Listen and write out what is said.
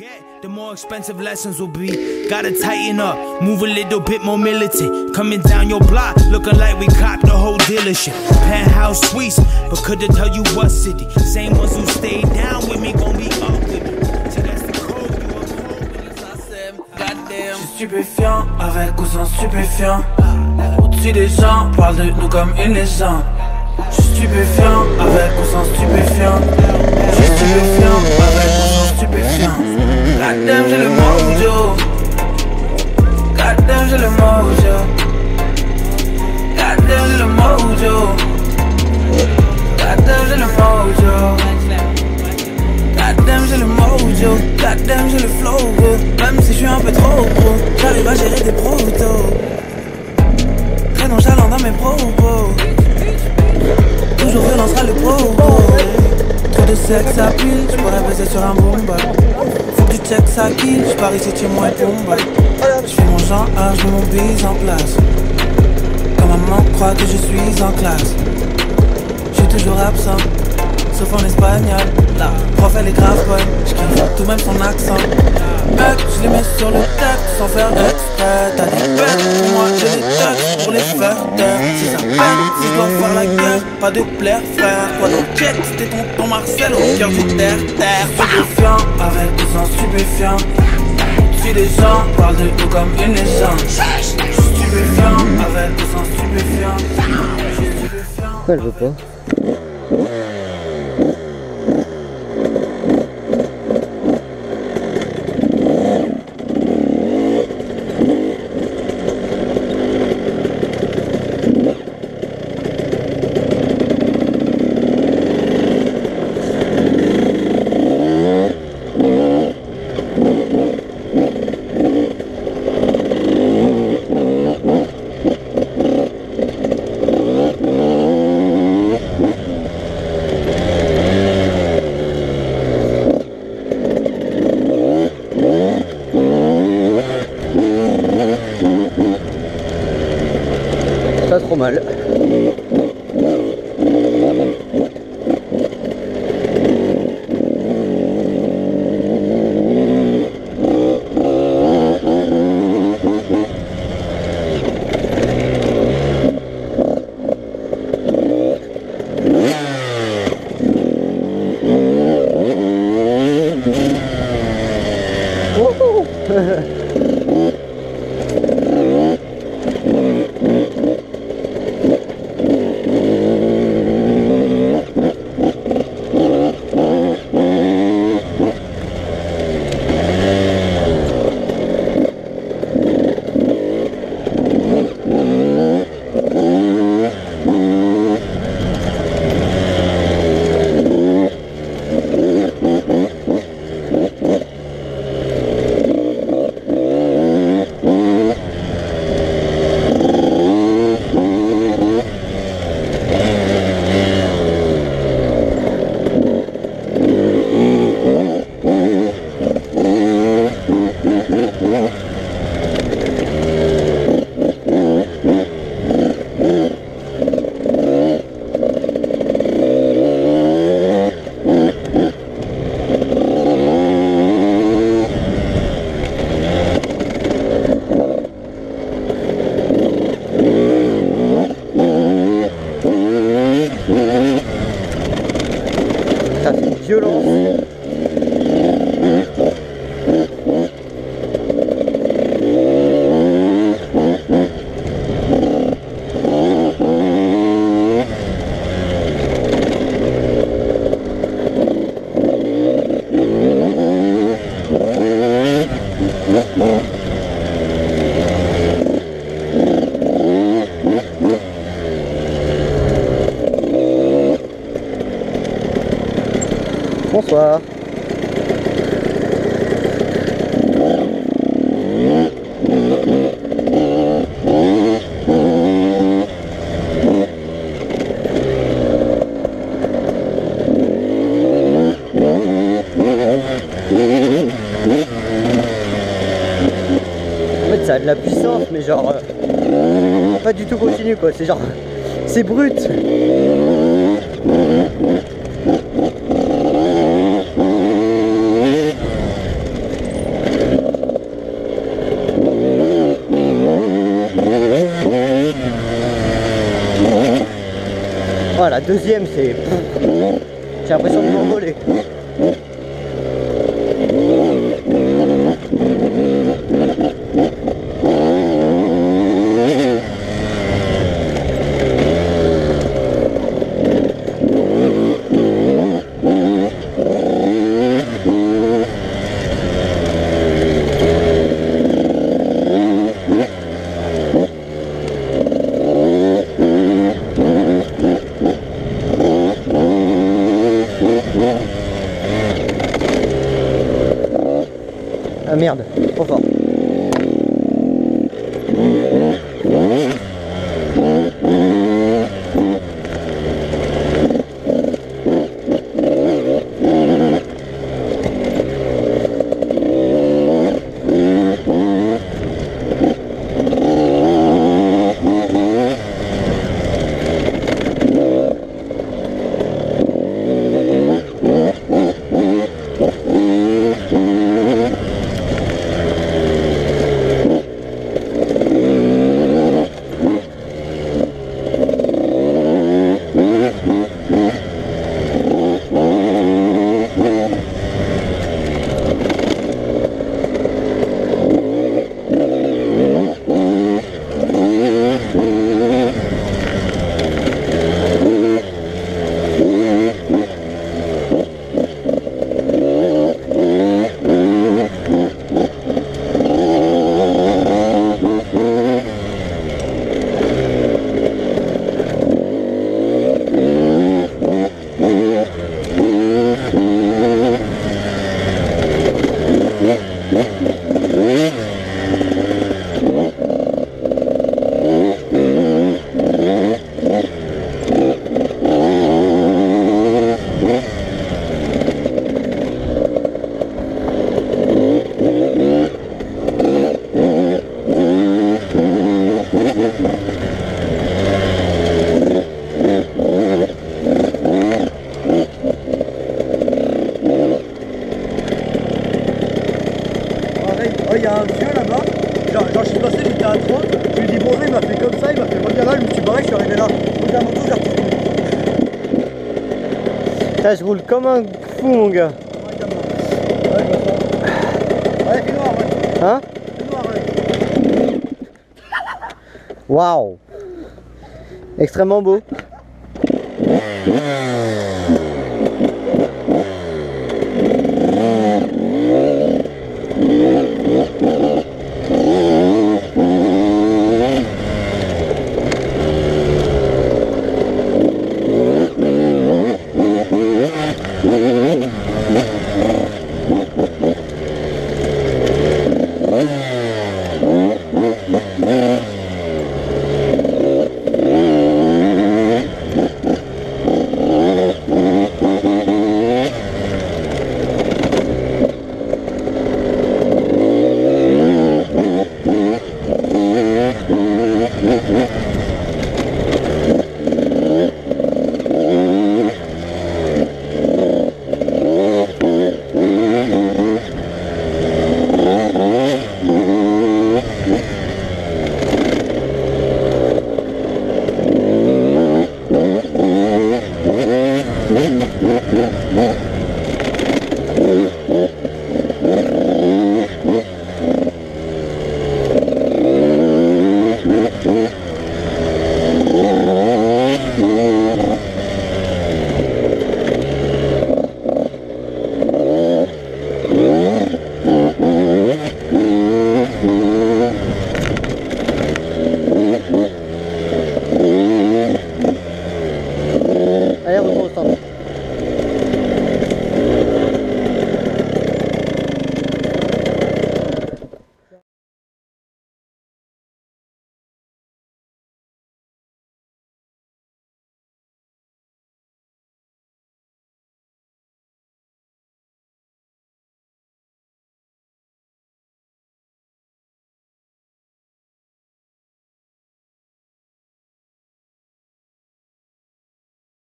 get, the more expensive lessons will be. Gotta tighten up, move a little bit more militant. Coming down your block, looking like we copped the whole dealership. Penthouse suites, but couldn't tell you what city. Same ones who stayed down with me, gon' be up with me. See, that's the code, you a code, Je stupéfiant, avec ou sans stupéfiant. Au-dessus des gens, parle de nous comme une légende. Je stupéfiant, avec ou sans stupéfiant. Je stupéfiant, avec ou sans stupéfiant. Goddamn, j'ai le mojo. Goddamn, j'ai le mojo. Sexe à pile, je pourrais baiser sur un bomba. Faut que tu check ça kill, je parie si tu moins bomba. Je fais mon genre, ah, je mon bise en place. Quand maman croit que je suis en classe. Je suis toujours absent, sauf en espagnol. La prof elle est grave je tout même son accent. Mec, je les mets sur le texte sans faire exprès. T'as des bêtes, moi j'ai des textes pour les taire. Si ça peine, si dois faire la guerre, pas de plaire, frère. Quoi donc check, c'était ton ton Marcel au cœur du terre, terre. Stupéfiant, avec ou sans stupéfiant. Si les gens de nous comme une légende. Stupéfiant, avec ou sans stupéfiant. Je suis stupéfiant. Pourquoi elle veut pas? Pas En fait, ça a de la puissance, mais genre. euh, pas du tout continu quoi. C'est genre. C'est brut. Deuxième, c'est... J'ai l'impression de m'envoler. merde. Trop fort. Je roule comme un fou, mon gars. Hein Waouh Extrêmement beau.